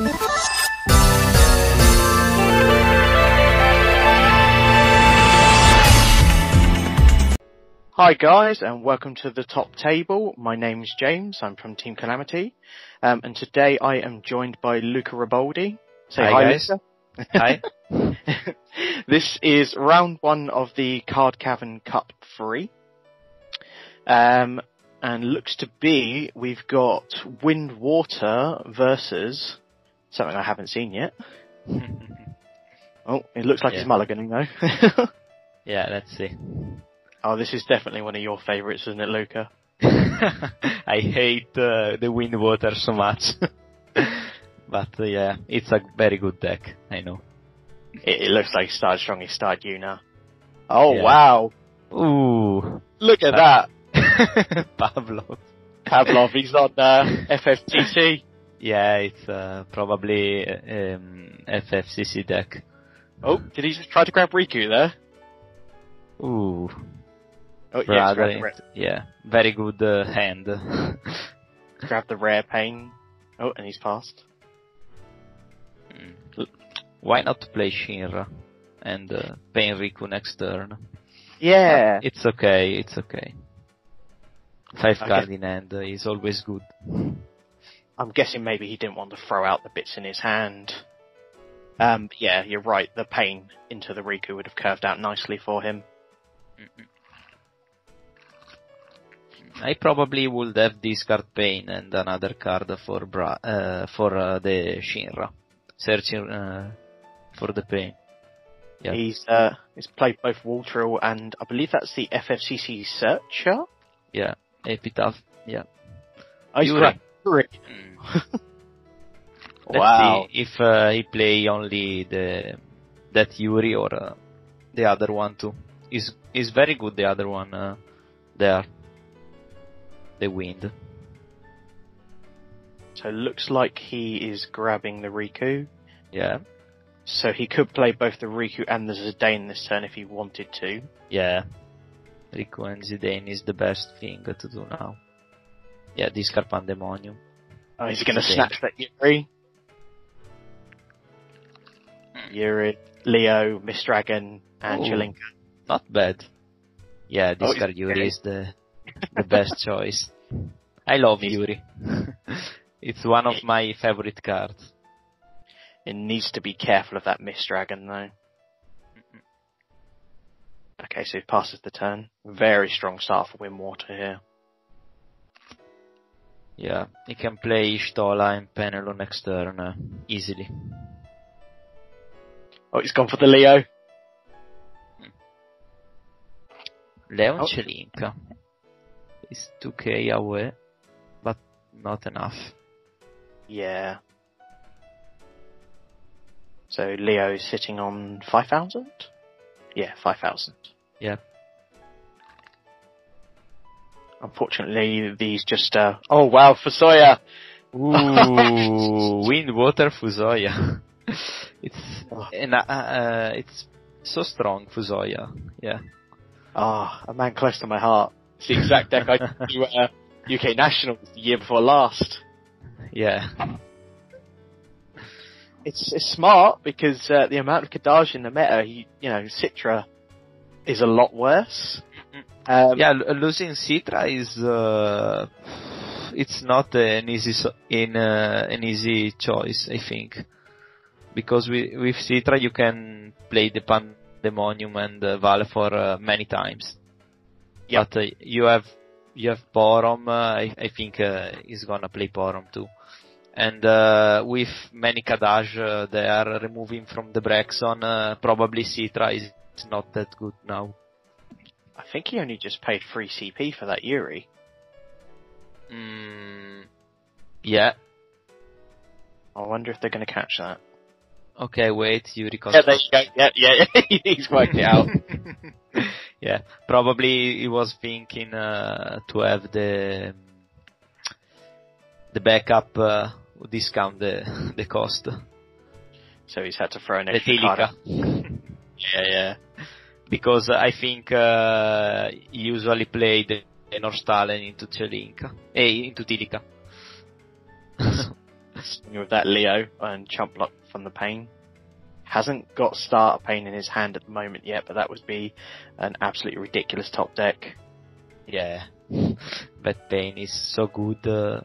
Hi guys, and welcome to the top table. My name's James. I'm from Team Calamity, um, and today I am joined by Luca Reboldi. Say hi, Hi, guys. Luca. Hi. this is round one of the Card Cavern Cup Three, um, and looks to be we've got Wind Water versus something I haven't seen yet. Oh, it looks like Yeah. it's mulliganing though. yeah, let's see. oh, this is definitely one of your favourites, isn't it, Luca? I hate uh, the wind water so much. but uh, yeah, it's a very good deck, I know. It, it looks like he started strong. He started you now. Oh Yeah. wow! Ooh. Look at that, Pavlov. Pavlov. He's on uh, FFTC. Yeah, it's uh, probably um, FFCC deck. Oh, did he just try to grab Rikku there? Ooh. Oh yeah, rare, yeah, very good uh, hand. grab the rare Paine. Oh, and he's passed. Mm. Why not play Shinra and uh, Paine Rikku next turn? Yeah. It's okay, it's okay. Five Okay. card in hand uh, is always good. I'm guessing maybe he didn't want to throw out the bits in his hand. Um, but yeah, you're right. The Paine into the Rikku would have curved out nicely for him. I probably would have discard Paine and another card for bra- uh, for uh, the Shinra, searching uh, for the Paine. Yeah. He's uh, he's played both Waltrill and I believe that's the FFCC Searcher. Yeah, Epitaph. Yeah. Oh, he's Yuri. grabbed Yuri. Mm. Let's Wow. see if uh, he play only the that Yuri or uh, the other one too. Is is very good the other one uh, there. The wind. So it looks like he is grabbing the Rikku. Yeah. So he could play both the Rikku and the Zidane this turn if he wanted to. Yeah. Riku and Zidane is the best thing to do now. Yeah, discard Pandemonium. Oh, is he going to Zidane. snatch that Yuri? Hmm. Yuri, Leo, Mist Dragon, and Ooh. Not bad. Yeah, Oh, discard it's Yuri is the the best choice. I love Needs- Yuri. it's one of my favorite cards. It needs to be careful of that Mist Dragon though. Mm-hmm. Okay, so he passes the turn. Very strong start for Windwater here. Yeah, he can play Y'shtola and Penelo next turn uh, easily. Oh, he's gone for the Leo. Leon Oh. Chelinka is 2k away, but not enough. Yeah. So Leo is sitting on 5,000? Yeah, 5,000. Yeah. Unfortunately, these just, uh, oh wow, Fusoya! Ooh, wind, water, Fusoya. it's Oh. and, uh, uh, it's so strong, Fusoya. Yeah. Ah, a man close to my heart. It's the exact deck I uh, UK Nationals the year before last. Yeah. It's, it's smart because uh, the amount of Kadaj in the meta, you, you know, Citra is a lot worse. Um, Yeah, losing Citra is uh, it's not an easy so- in uh, an easy choice, I think, because with with Citra you can play the Pandemonium and uh, Val for uh, many times. Yep. But uh, you have you have Porom. Uh, I, I think uh, he's gonna play Porom too. And uh, with many Kadaj uh, they are removing from the Break Zone, uh, probably Citra is not that good now. I think he only just paid free CP for that Yuri. Mm, yeah. I wonder if they're going to catch that. Okay, wait, Yuri cost. Yeah, there you go. Yeah, yeah, yeah. He's worked it out. yeah, probably he was thinking uh, to have the the backup uh, discount the the cost. So he's had to throw an extra card. Yeah, yeah. Because I think uh, he usually played the Norschtalen into Chelinka, eh, into Tilika. with that Leo and chump block from the Paine. Hasn't got starter Paine in his hand at the moment yet, but that would be an absolutely ridiculous top deck. Yeah. That Paine is so good. Uh,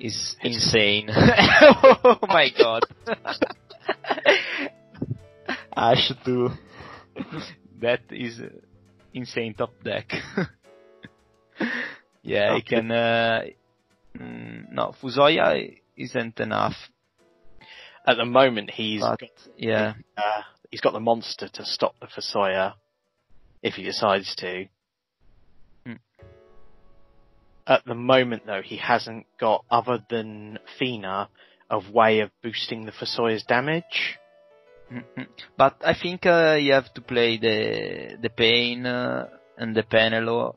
is insane. oh my god. Ash too. that is insane top deck. yeah, Okay. he can. Uh, mm, no, Fusoya isn't enough. At the moment, he's But got, yeah, uh, he's got the monster to stop the Fusoya if he decides to. Hmm. At the moment, though, he hasn't got other than Fina a way of boosting the Fusoya's damage. Mhm. but I think uh, you have to play the the Paine uh, and the Penelo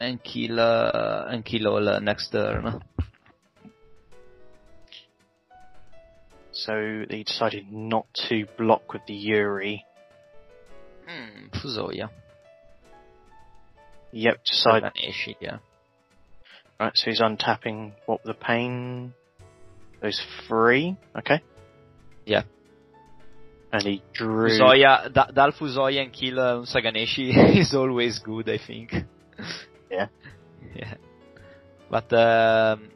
and kill uh, and kill all uh, next turn. So they decided not to block with the Yuri. Mm, Fusoya. Yep, decided. Saganeshi, yeah. Right, so he's untapping what the Paine. Those three, okay. Yeah. And he drew. Fusoya, da- dal Fusoya and kill uh, Saganeshi is always good, I think. Yeah. yeah. But um,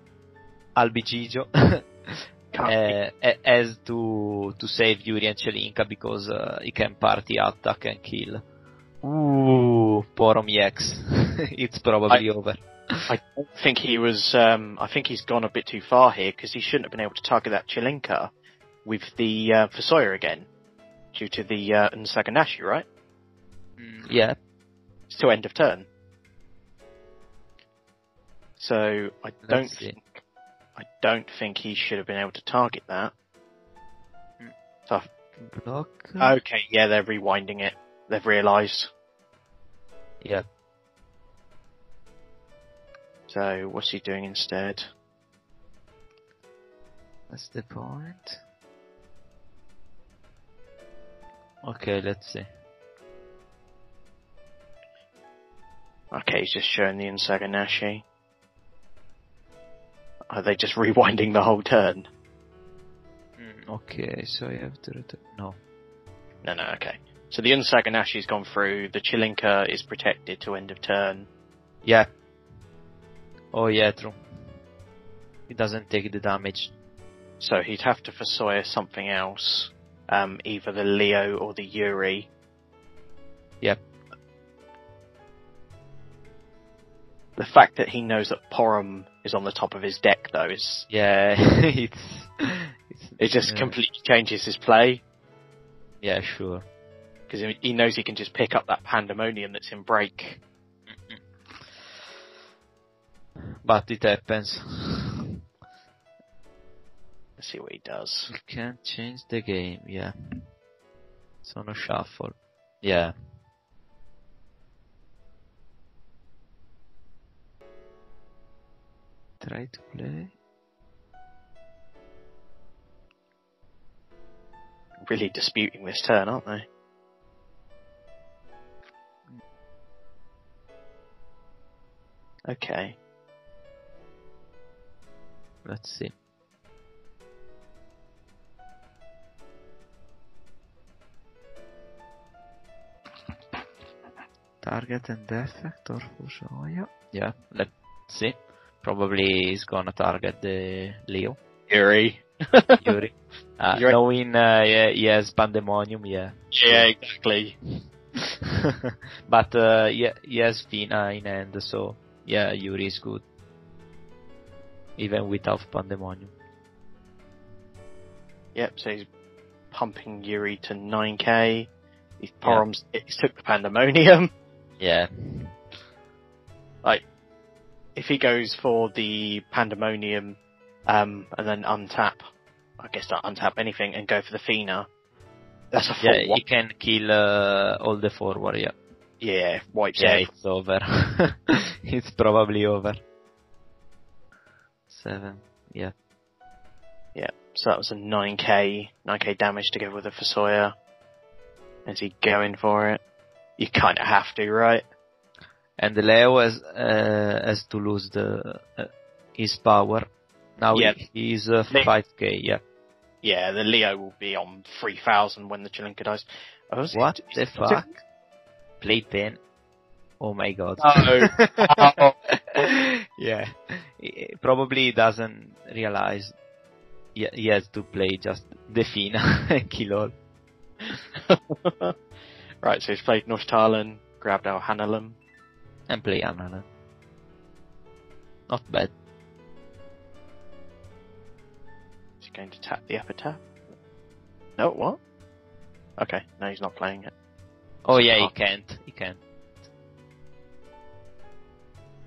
Albigijo uh, has to to save Yuri and Chelinka because uh, he can party attack and kill. Ooh, Porom EX. it's probably over. I think he was. Um, I think he's gone a bit too far here because he shouldn't have been able to target that Chelinka with the uh, Fusoya again, due to the uh, Nsaganashi, right? Mm, yeah, It's to end of turn. So I don't Let's see. think I don't think he should have been able to target that. Tough. So block. okay, yeah, they're rewinding it. They've realised. yeah, So what's he doing instead? that's the point. Okay, let's see. Okay, he's just showing the Nsaganashi. Are they just rewinding the whole turn? Mm, okay, so you have to return. No. No, no, okay. So the Unsaganashi's gone through, the Chelinka is protected to end of turn. Yeah. Oh yeah, true. He doesn't take the damage. So he'd have to Fusoya something else. Um, either the Leo or the Yuri. Yep. The fact that he knows that Porom is on the top of his deck though is, Yeah, it's, it's it just yeah. completely changes his play. Yeah, sure. Because he knows he can just pick up that Pandemonium that's in break. But it happens. Let's see what he does. You can't change the game, yeah. It's on a shuffle. Yeah. Try to play. Really disputing this turn, aren't they? Okay. Let's see. Target and effect or Fusoya. Yeah, let's see. Probably he's gonna target the Leo. Yuri. Yuri. Uh, You're- knowing uh, yeah, he has Pandemonium, yeah. Yeah, exactly. but uh, yeah, he has Fina in hand, so yeah, Yuri is good. Even without Pandemonium. Yep, so he's pumping Yuri to 9k. He's Porom's, he's took the Pandemonium. Yeah. Like, if he goes for the Pandemonium, um, and then untap, I guess not untap anything and go for the Fina, that's a Yeah, he can kill uh, all the four warrior. Yeah, wipes Yeah, it's over. it's probably over. Seven, yeah. Yeah, so that was a 9k, 9k damage together with the Fusoya. Is he going for it? You kinda have to, right? And the Leo has, uh, has to lose the, uh, his power. Now Yeah. he- he's uh, Nick- 5k, yeah. Yeah, the Leo will be on 3000 when the Chelinka dies. Oh, is it- What is the it- fuck? Playpen. Oh my god. Oh. yeah. He- Probably doesn't realize he has to play just Defina and kill all. Right, so he's played Norschtalen, grabbed our Hanalum. And play Analan. Not bad. Is he going to tap the upper epitaph? No, what? Okay, no, he's not playing it. Oh yeah, he can't. He can't.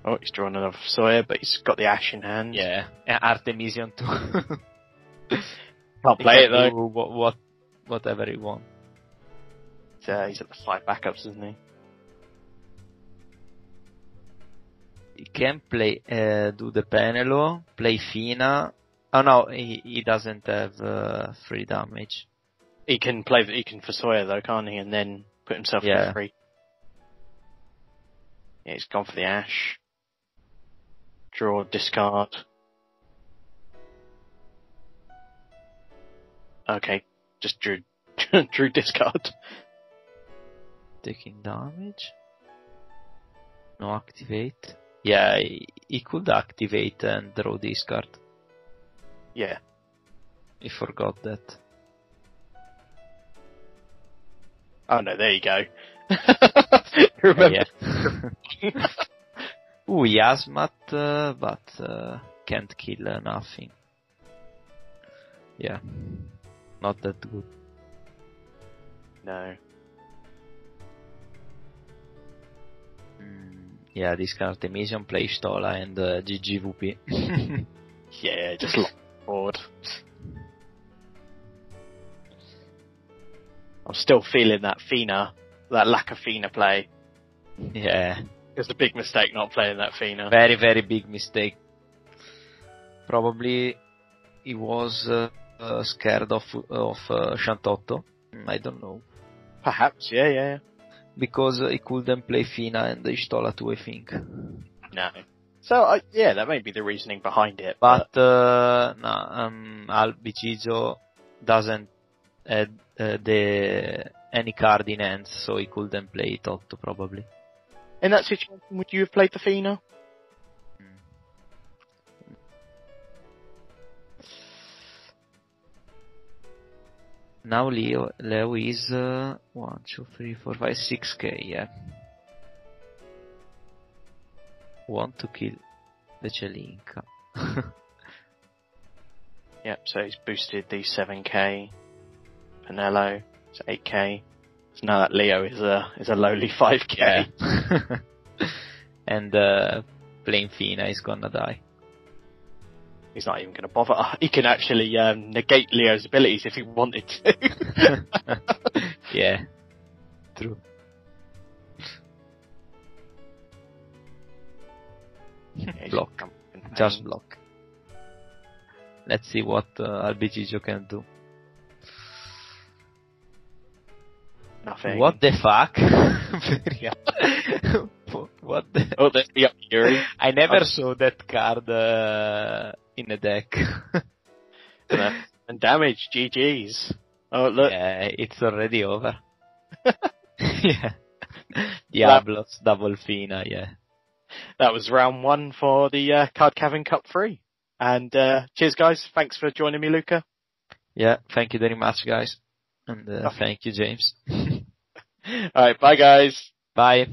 Oh, he's drawn another Sawyer, but he's got the Ash in hand. Yeah. Artemision too. Can't play it though. What, what, whatever he wants. Uh, he's at the five backups, isn't he? He can play, uh, do the Penelo, play Fina. Oh no, he, he doesn't have uh, free damage. He can play. He can for Sawyer though, can't he? And then put himself Yeah. for free. Yeah, he's gone for the Ash. Draw, discard. Okay, just drew, drew discard. Taking damage. No activate. Yeah, he, could activate and draw discard. Yeah, He forgot that. Oh no, there you go. Remember? Yeah. Ooh, Yiazmat, uh, but uh, can't kill uh, nothing. Yeah, not that good. No. Yeah, this Artemision play Stola and uh, GGVP. Yeah, just lock board. I'm still feeling that Fina, that lack of Fina play. yeah, It was a big mistake not playing that Fina. very very big mistake. Probably he was uh, uh, scared of of uh, Shantotto. Mm, I don't know Perhaps, yeah, yeah. Because uh, he couldn't play Fina and Stola too. I think. No. So, uh, yeah, that may be the reasoning behind it. But uh, no, um, Albicizo doesn't add uh, the any card in hand, so he couldn't play Totto probably. in that situation, would you have played the Fina? Now Leo Leo is uh, one, two, three, four, five, six k. Yeah. Want to kill the Chelinka. Yep, so he's boosted the 7k. Penelo, it's 8k. So now that Leo is a, is a lowly 5k. Yeah. and uh, playing Fina is gonna die. He's not even going to bother. He can actually um, negate Leo's abilities if he wanted to. yeah. True. Yeah, Block. Just block. Let's see what uh, can do. Nothing. What the fuck? What the? Oh, the up Yuri. I never Oh. saw that card uh, in a deck. and damage, GG's. Oh, look. yeah, it's already over. yeah. Diablos, double Fina, yeah. That was round one for the uh, Card Cavern Cup 3. And uh, cheers, guys. Thanks for joining me, Luca. Yeah, thank you very much, guys. And uh, Oh. thank you, James. All right, bye, guys. Bye.